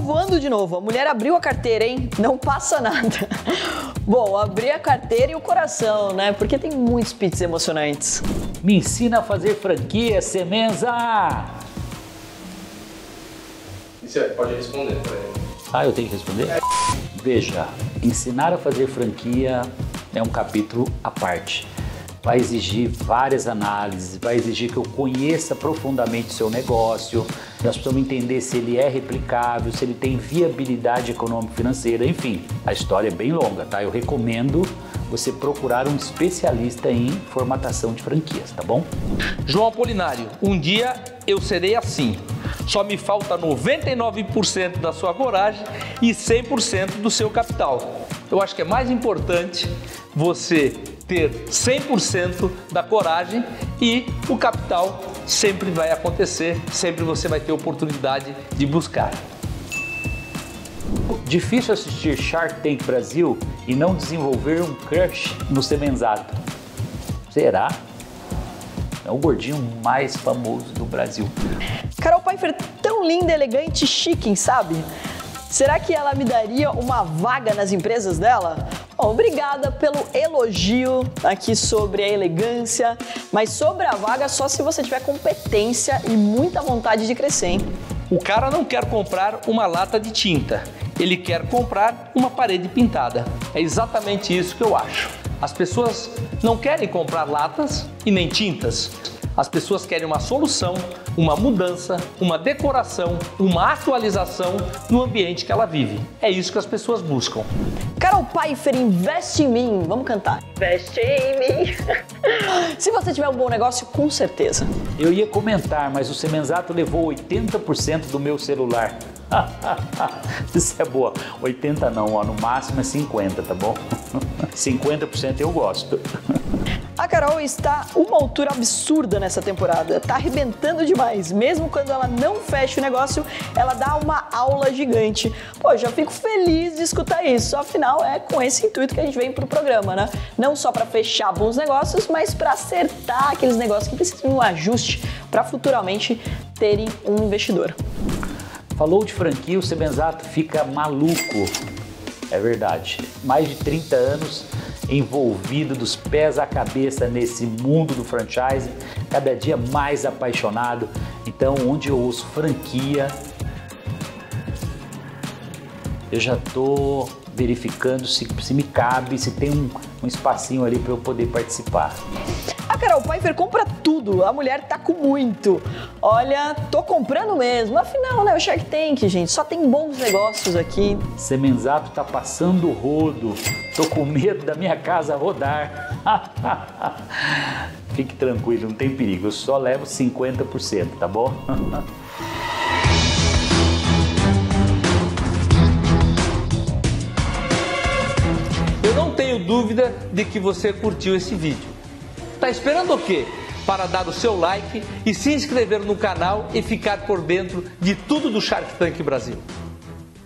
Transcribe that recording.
voando de novo. A mulher abriu a carteira, hein? Não passa nada. Bom, abrir a carteira e o coração, né? Porque tem muitos pits emocionantes. Me ensina a fazer franquia, Semenza! Isso aí, pode responder para ele. Ah, eu tenho que responder? Veja, ensinar a fazer franquia é um capítulo à parte. Vai exigir várias análises, vai exigir que eu conheça profundamente o seu negócio, nós precisamos entender se ele é replicável, se ele tem viabilidade econômico-financeira, enfim, a história é bem longa, tá? Eu recomendo você procurar um especialista em formatação de franquias, tá bom? João Apolinário, um dia eu serei assim. Só me falta 99% da sua coragem e 100% do seu capital. Eu acho que é mais importante você ter 100% da coragem e o capital sempre vai acontecer, sempre você vai ter oportunidade de buscar. Difícil assistir Shark Tank Brasil e não desenvolver um crush no Semenzato. Será? É o gordinho mais famoso do Brasil. Carol Pfeiffer tão linda, elegante, chique, sabe? Será que ela me daria uma vaga nas empresas dela? Obrigada pelo elogio aqui sobre a elegância, mas sobre a vaga só se você tiver competência e muita vontade de crescer, hein? O cara não quer comprar uma lata de tinta, ele quer comprar uma parede pintada. É exatamente isso que eu acho. As pessoas não querem comprar latas e nem tintas. As pessoas querem uma solução, uma mudança, uma decoração, uma atualização no ambiente que ela vive. É isso que as pessoas buscam. Carol Pfeiffer, investe em mim. Vamos cantar. Investe em mim. Se você tiver um bom negócio, com certeza. Eu ia comentar, mas o Semenzato levou 80% do meu celular. Isso é boa. 80 não, ó, no máximo é 50, tá bom? 50% eu gosto. A Carol está uma altura absurda nessa temporada, tá arrebentando demais. Mesmo quando ela não fecha o negócio, ela dá uma aula gigante. Pô, já fico feliz de escutar isso. Afinal, é com esse intuito que a gente vem pro programa, né? Não só para fechar bons negócios, mas para acertar aqueles negócios que precisam de um ajuste para futuramente terem um investidor. Falou de franquia, o Sebenzato fica maluco. É verdade. Mais de 30 anos envolvido dos pés à cabeça nesse mundo do franchising, cada dia mais apaixonado. Então, onde eu ouço franquia, eu já estou verificando se, se me cabe, se tem um, um espacinho ali para eu poder participar. A Carol Pfeiffer compra tudo, a mulher tá com muito. Olha, tô comprando mesmo. Afinal, né, o Shark Tank, gente, só tem bons negócios aqui. Semenzato tá passando o rodo. Tô com medo da minha casa rodar. Fique tranquilo, não tem perigo. Eu só levo 50%, tá bom? Eu não tenho dúvida de que você curtiu esse vídeo. Tá esperando o quê? Para dar o seu like e se inscrever no canal e ficar por dentro de tudo do Shark Tank Brasil.